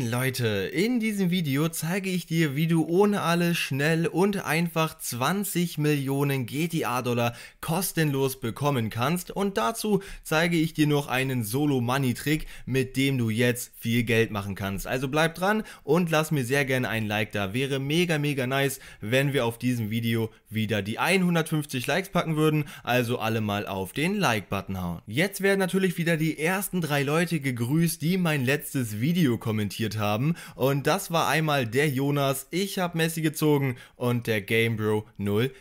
Leute, in diesem Video zeige ich dir, wie du ohne alles schnell und einfach 20 Millionen GTA-Dollar kostenlos bekommen kannst und dazu zeige ich dir noch einen Solo-Money-Trick, mit dem du jetzt viel Geld machen kannst. Also bleib dran und lass mir sehr gerne ein Like da, wäre mega mega nice, wenn wir auf diesem Video wieder die 150 Likes packen würden, also alle mal auf den Like-Button hauen. Jetzt werden natürlich wieder die ersten drei Leute gegrüßt, die mein letztes Video kommentiert haben. Und das war einmal der Jonas, ich habe Messi gezogen und der GameBro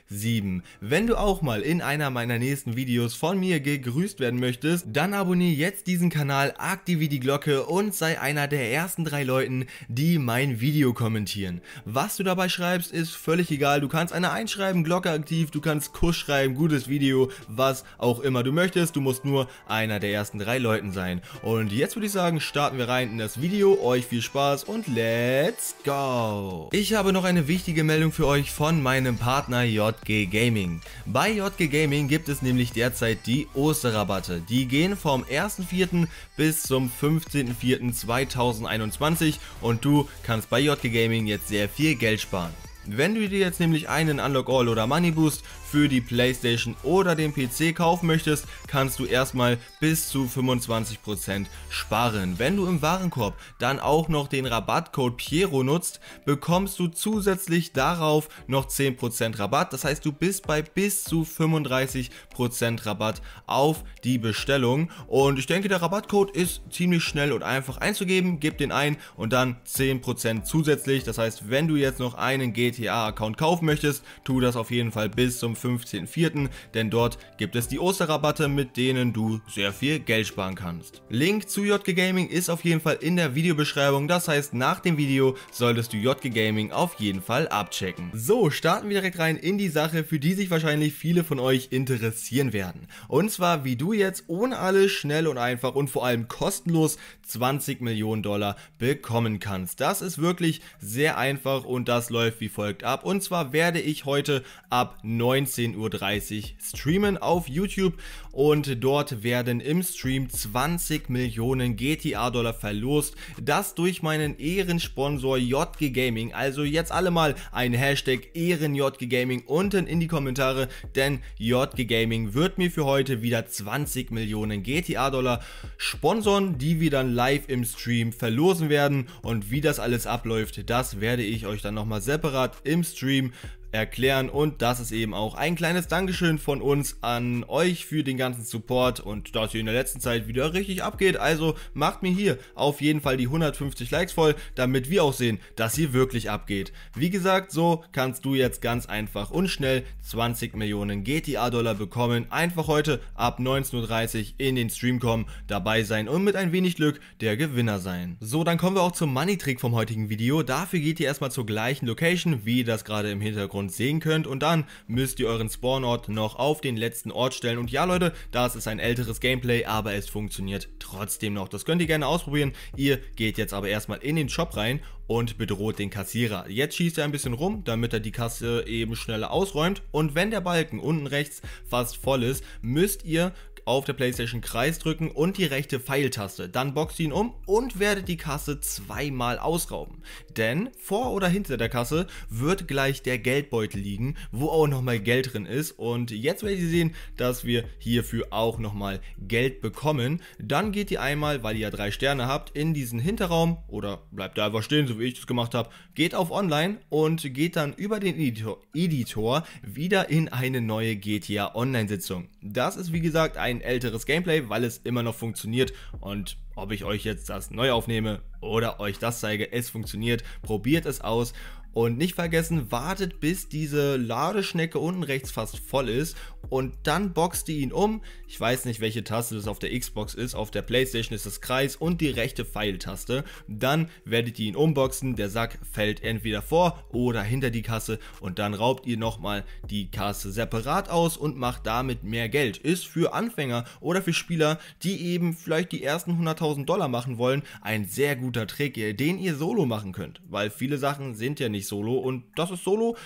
07. Wenn du auch mal in einer meiner nächsten Videos von mir gegrüßt werden möchtest, dann abonniere jetzt diesen Kanal, aktiviere die Glocke und sei einer der ersten drei Leuten, die mein Video kommentieren. Was du dabei schreibst, ist völlig egal. Du kannst eine einschreiben, Glocke aktiv, du kannst Kuss schreiben, gutes Video, was auch immer du möchtest. Du musst nur einer der ersten drei Leuten sein. Und jetzt würde ich sagen, starten wir rein in das Video. Video, euch viel Spaß und let's go! Ich habe noch eine wichtige Meldung für euch von meinem Partner JG Gaming. Bei JG Gaming gibt es nämlich derzeit die Osterrabatte. Die gehen vom 1.4. bis zum 15.4.2021 und du kannst bei JG Gaming jetzt sehr viel Geld sparen. Wenn du dir jetzt nämlich einen Unlock All oder Money Boost für die Playstation oder den PC kaufen möchtest, kannst du erstmal bis zu 25% sparen. Wenn du im Warenkorb dann auch noch den Rabattcode Piero nutzt, bekommst du zusätzlich darauf noch 10% Rabatt. Das heißt, du bist bei bis zu 35% Rabatt auf die Bestellung. Und ich denke, der Rabattcode ist ziemlich schnell und einfach einzugeben. Gib den ein und dann 10% zusätzlich. Das heißt, wenn du jetzt noch einen GTA GTA-Account kaufen möchtest, tu das auf jeden Fall bis zum 15.04., denn dort gibt es die Osterrabatte, mit denen du sehr viel Geld sparen kannst. Link zu JG Gaming ist auf jeden Fall in der Videobeschreibung, das heißt nach dem Video solltest du JG Gaming auf jeden Fall abchecken. So, starten wir direkt rein in die Sache, für die sich wahrscheinlich viele von euch interessieren werden. Und zwar, wie du jetzt ohne alles schnell und einfach und vor allem kostenlos 20 Millionen Dollar bekommen kannst. Das ist wirklich sehr einfach und das läuft wie folgt ab. Und zwar werde ich heute ab 19.30 Uhr streamen auf YouTube und dort werden im Stream 20 Millionen GTA-Dollar verlost. Das durch meinen Ehrensponsor JG Gaming. Also jetzt alle mal ein Hashtag EhrenJG Gaming unten in die Kommentare, denn JG Gaming wird mir für heute wieder 20 Millionen GTA-Dollar sponsern, die wir dann live im Stream verlosen werden. Und wie das alles abläuft, das werde ich euch dann nochmal separat im Stream erklären und das ist eben auch ein kleines Dankeschön von uns an euch für den ganzen Support und dass ihr in der letzten Zeit wieder richtig abgeht. Also macht mir hier auf jeden Fall die 150 Likes voll, damit wir auch sehen, dass hier wirklich abgeht. Wie gesagt, so kannst du jetzt ganz einfach und schnell 20 Millionen GTA-Dollar bekommen. Einfach heute ab 19.30 Uhr in den Stream kommen, dabei sein und mit ein wenig Glück der Gewinner sein. So, dann kommen wir auch zum Money-Trick vom heutigen Video. Dafür geht ihr erstmal zur gleichen Location, wie das gerade im Hintergrund Hintergrund sehen könnt und dann müsst ihr euren Spawnort noch auf den letzten Ort stellen und ja Leute, das ist ein älteres Gameplay, aber es funktioniert trotzdem noch. Das könnt ihr gerne ausprobieren. Ihr geht jetzt aber erstmal in den Shop rein und bedroht den Kassierer. Jetzt schießt er ein bisschen rum, damit er die Kasse eben schneller ausräumt und wenn der Balken unten rechts fast voll ist, müsst ihr auf der Playstation Kreis drücken und die rechte Pfeiltaste. Dann boxt ihn um und werdet die Kasse zweimal ausrauben. Denn vor oder hinter der Kasse wird gleich der Geldbeutel liegen, wo auch nochmal Geld drin ist. Und jetzt werdet ihr sehen, dass wir hierfür auch nochmal Geld bekommen. Dann geht ihr einmal, weil ihr ja drei Sterne habt, in diesen Hinterraum oder bleibt da einfach stehen, so wie ich das gemacht habe. Geht auf Online und geht dann über den Editor, Editor wieder in eine neue GTA Online Sitzung. Das ist wie gesagt ein ein älteres Gameplay, weil es immer noch funktioniert. Und ob ich euch jetzt das neu aufnehme oder euch das zeige, es funktioniert, probiert es aus und nicht vergessen, wartet bis diese Ladeschnecke unten rechts fast voll ist und dann boxt ihr ihn um. Ich weiß nicht, welche Taste das auf der Xbox ist. Auf der Playstation ist das Kreis und die rechte Pfeiltaste. Dann werdet ihr ihn umboxen. Der Sack fällt entweder vor oder hinter die Kasse und dann raubt ihr nochmal die Kasse separat aus und macht damit mehr Geld. Ist für Anfänger oder für Spieler, die eben vielleicht die ersten 100.000 Dollar machen wollen, ein sehr guter Trick, den ihr solo machen könnt. Weil viele Sachen sind ja nicht Solo und das ist Solo.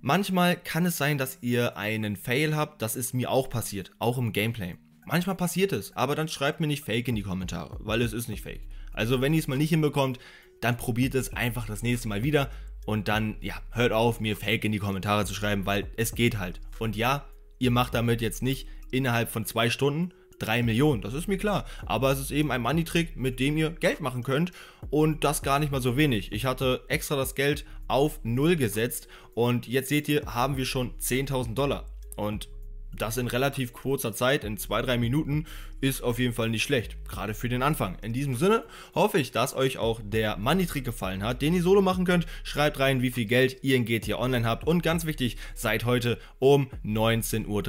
Manchmal kann es sein, dass ihr einen Fail habt, das ist mir auch passiert, auch im Gameplay. Manchmal passiert es, aber dann schreibt mir nicht Fake in die Kommentare, weil es ist nicht Fake. Also wenn ihr es mal nicht hinbekommt, dann probiert es einfach das nächste Mal wieder und dann, ja, hört auf, mir Fake in die Kommentare zu schreiben, weil es geht halt. Und ja, ihr macht damit jetzt nicht innerhalb von zwei Stunden 3 Millionen, das ist mir klar. Aber es ist eben ein Money-Trick, mit dem ihr Geld machen könnt und das gar nicht mal so wenig. Ich hatte extra das Geld auf Null gesetzt und jetzt seht ihr, haben wir schon 10.000 Dollar. Und das in relativ kurzer Zeit, in zwei, drei Minuten, ist auf jeden Fall nicht schlecht. Gerade für den Anfang. In diesem Sinne hoffe ich, dass euch auch der Money-Trick gefallen hat, den ihr solo machen könnt. Schreibt rein, wie viel Geld ihr in GTA Online habt. Und ganz wichtig, seid heute um 19.30 Uhr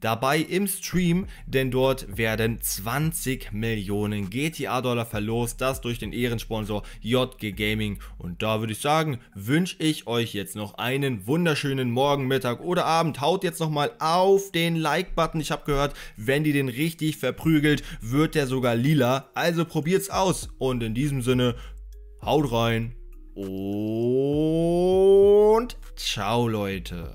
dabei im Stream, denn dort werden 20 Millionen GTA-Dollar verlost. Das durch den Ehrensponsor JG Gaming. Und da würde ich sagen, wünsche ich euch jetzt noch einen wunderschönen Morgen, Mittag oder Abend. Haut jetzt nochmal auf den Like-Button. Ich habe gehört, wenn die den verprügelt, wird der sogar lila. Also probiert's aus. Und in diesem Sinne, haut rein und ciao Leute.